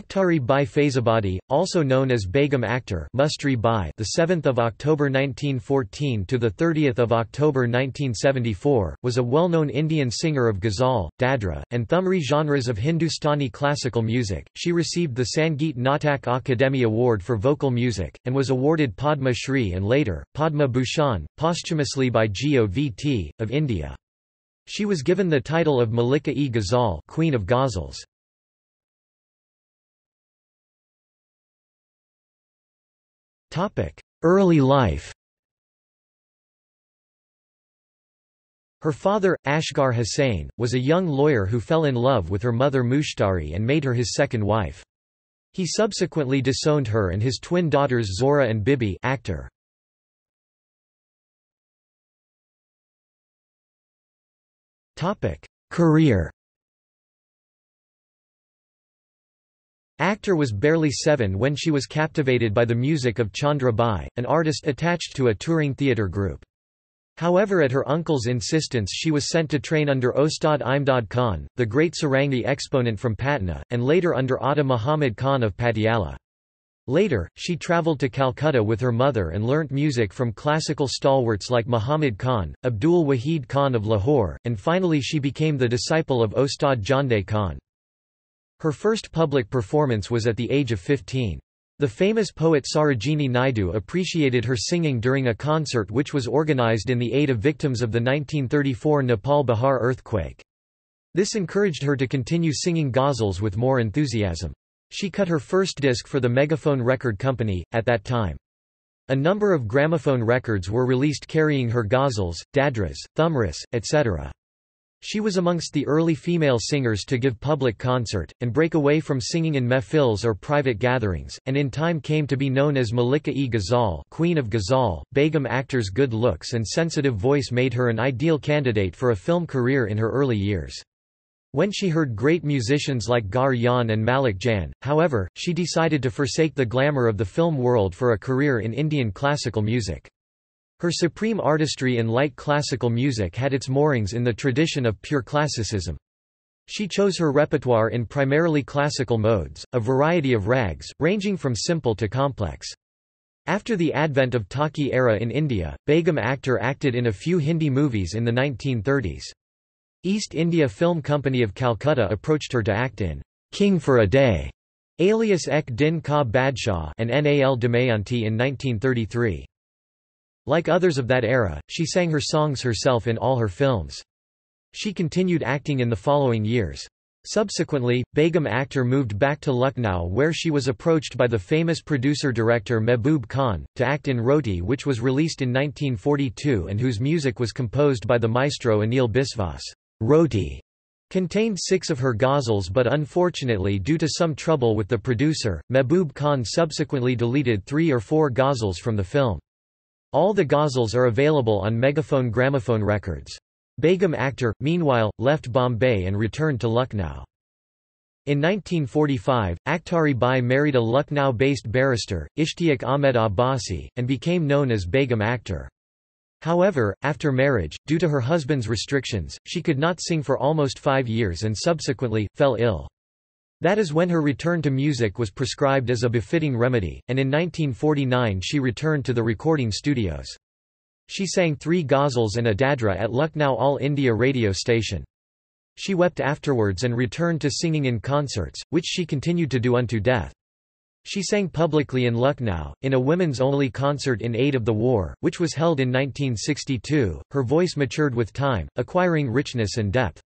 Akhtari Bai Faizabadi, also known as Begum Akhtar, Mustri Bai, the 7th of October 1914 to the 30th of October 1974, was a well-known Indian singer of ghazal, dadra, and thumri genres of Hindustani classical music. She received the Sangeet Natak Akademi Award for vocal music and was awarded Padma Shri and later Padma Bhushan posthumously by GOVT of India. She was given the title of Malika-e-Ghazal, Queen of Ghazals. Early life Her father, Asghar Hussain, was a young lawyer who fell in love with her mother Mushtari and made her his second wife. He subsequently disowned her and his twin daughters Zora and Bibi Akhtar. Career Akhtar was barely seven when she was captivated by the music of Chandra Bai, an artist attached to a touring theatre group. However at her uncle's insistence she was sent to train under Ustad Imdad Khan, the great Sarangi exponent from Patna, and later under Ata Muhammad Khan of Patiala. Later, she travelled to Calcutta with her mother and learnt music from classical stalwarts like Muhammad Khan, Abdul Wahid Khan of Lahore, and finally she became the disciple of Ustad Jhande Khan. Her first public performance was at the age of 15. The famous poet Sarojini Naidu appreciated her singing during a concert which was organized in the aid of victims of the 1934 Nepal Bihar earthquake. This encouraged her to continue singing ghazals with more enthusiasm. She cut her first disc for the Megaphone Record Company, at that time. A number of gramophone records were released carrying her ghazals, dadras, thumris, etc. She was amongst the early female singers to give public concert, and break away from singing in mehfils or private gatherings, and in time came to be known as Malika-e-Ghazal Queen of Ghazal. Begum Akhtar's good looks and sensitive voice made her an ideal candidate for a film career in her early years. When she heard great musicians like Gauhar Jan and Malik Jan, however, she decided to forsake the glamour of the film world for a career in Indian classical music. Her supreme artistry in light classical music had its moorings in the tradition of pure classicism. She chose her repertoire in primarily classical modes, a variety of rags, ranging from simple to complex. After the advent of Talkie era in India, Begum Akhtar acted in a few Hindi movies in the 1930s. East India Film Company of Calcutta approached her to act in King for a Day, alias Ek Din Ka Badshah and Nal Damayanti in 1933. Like others of that era, she sang her songs herself in all her films. She continued acting in the following years. Subsequently, Begum Akhtar moved back to Lucknow where she was approached by the famous producer-director Mehboob Khan, to act in Roti which was released in 1942 and whose music was composed by the maestro Anil Biswas. Roti contained six of her ghazals but unfortunately due to some trouble with the producer, Mehboob Khan subsequently deleted three or four ghazals from the film. All the ghazals are available on Megaphone gramophone records. Begum Akhtar, meanwhile, left Bombay and returned to Lucknow. In 1945, Akhtari Bai married a Lucknow-based barrister, Ishtiaq Ahmed Abbasi, and became known as Begum Akhtar. However, after marriage, due to her husband's restrictions, she could not sing for almost five years and subsequently, fell ill. That is when her return to music was prescribed as a befitting remedy, and in 1949 she returned to the recording studios. She sang three ghazals and a dadra at Lucknow All India radio station. She wept afterwards and returned to singing in concerts, which she continued to do unto death. She sang publicly in Lucknow, in a women's-only concert in aid of the war, which was held in 1962. Her voice matured with time, acquiring richness and depth.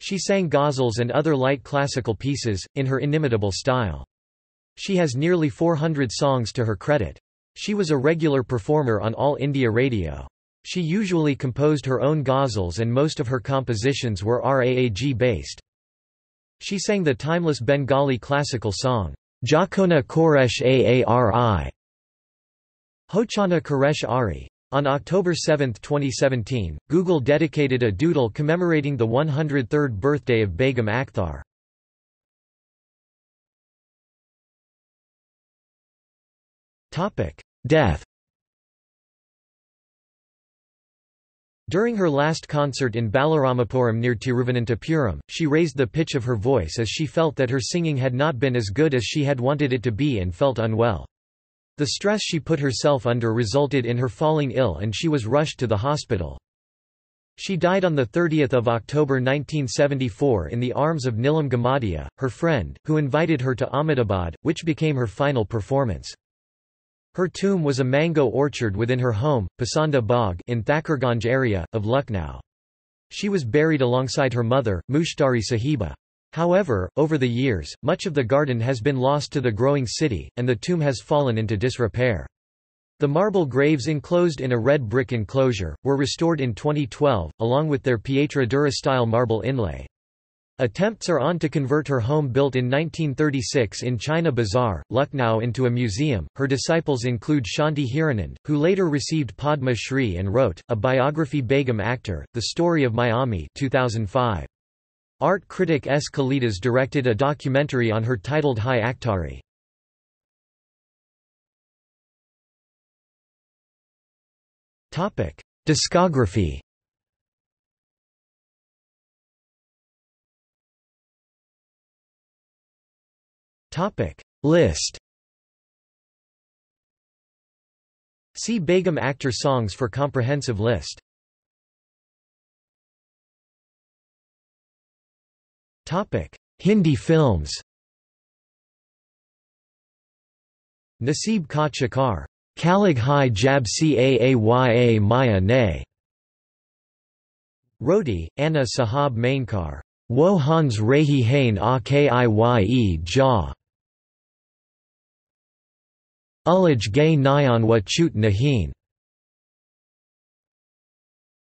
She sang ghazals and other light classical pieces, in her inimitable style. She has nearly 400 songs to her credit. She was a regular performer on All India Radio. She usually composed her own ghazals and most of her compositions were RAAG based. She sang the timeless Bengali classical song, Jakona Koresh Aari. Hochana Koresh Ari. On October 7, 2017, Google dedicated a doodle commemorating the 103rd birthday of Begum Akhtar. Death During her last concert in Balaramapuram near Tiruvananthapuram, she raised the pitch of her voice as she felt that her singing had not been as good as she had wanted it to be and felt unwell. The stress she put herself under resulted in her falling ill and she was rushed to the hospital. She died on 30 October 1974 in the arms of Nilam Gamadia, her friend, who invited her to Ahmedabad, which became her final performance. Her tomb was a mango orchard within her home, Pasanda Bagh in Thakurganj area, of Lucknow. She was buried alongside her mother, Mushtari Sahiba. However, over the years, much of the garden has been lost to the growing city, and the tomb has fallen into disrepair. The marble graves enclosed in a red brick enclosure, were restored in 2012, along with their Pietra dura-style marble inlay. Attempts are on to convert her home built in 1936 in China Bazaar, Lucknow into a museum. Her disciples include Shanti Hiranand, who later received Padma Shri and wrote, a biography Begum Akhtar, The Story of My Ami 2005. Art critic S. Kalidas directed a documentary on her titled Hai Akhtari. Discography List See Begum Akhtar songs for comprehensive list. Hindi films Nasib Ka Chakar, Kalig Hai Jab Caaya Maya Ne, Roti, Anna Sahab Mainkar, Wo Hans Rahi Hain A Kiye Ja, Ulaj gay nyan wa chut nahin.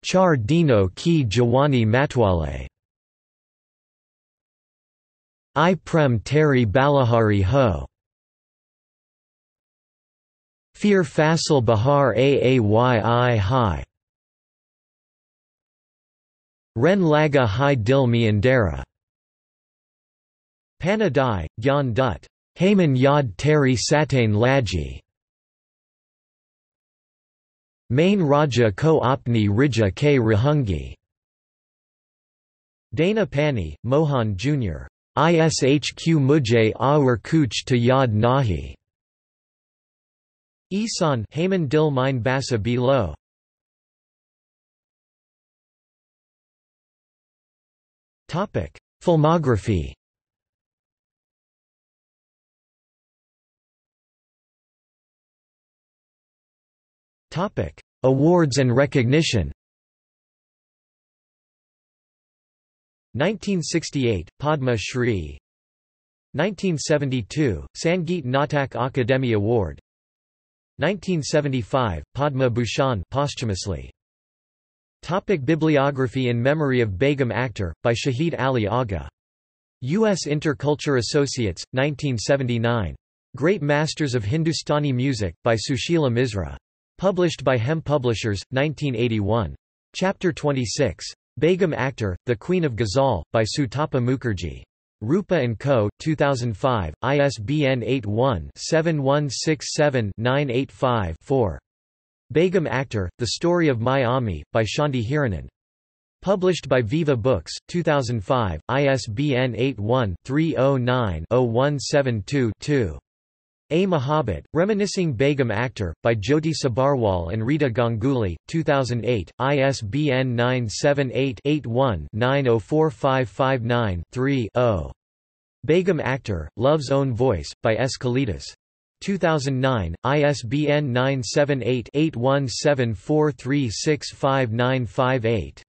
Char dino ki jawani matwale I prem teri balahari ho. Fear Fasil Bahar Aayi Hai. Ren Laga Hai Dil Miandera Panadai, Gyan Dutt. Haman Yad Teri Satain Laji. Main Raja Ko Apni Rija K Rahungi Dana Pani, Mohan Jr. Ishq Mujhe Aur Kuch to Yad Nahi. Isan Haman Dil Mine Basa Below. Filmography. Topic: Awards and recognition. 1968 Padma Shri 1972 Sangeet Natak Akademi Award 1975 Padma Bhushan posthumously Topic Bibliography In Memory of Begum Akhtar, by Shahid Ali Agha. U.S. Interculture Associates, 1979. Great Masters of Hindustani Music, by Sushila Misra. Published by Hem Publishers, 1981. Chapter 26. Begum Akhtar, The Queen of Ghazal, by Sutapa Mukherjee. Rupa & Co., 2005, ISBN 81-7167-985-4. Begum Akhtar, The Story of My Ami, by Shanti Hiranand. Published by Viva Books, 2005, ISBN 81-309-0172-2. A Mohabbat, Reminiscing Begum Akhtar, by Jyoti Sabharwal and Rita Ganguly, 2008, ISBN 978-81-904559-3-0. Begum Akhtar, Love's Own Voice, by S. Kalidas. 2009, ISBN 978 8174365958.